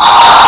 Ah!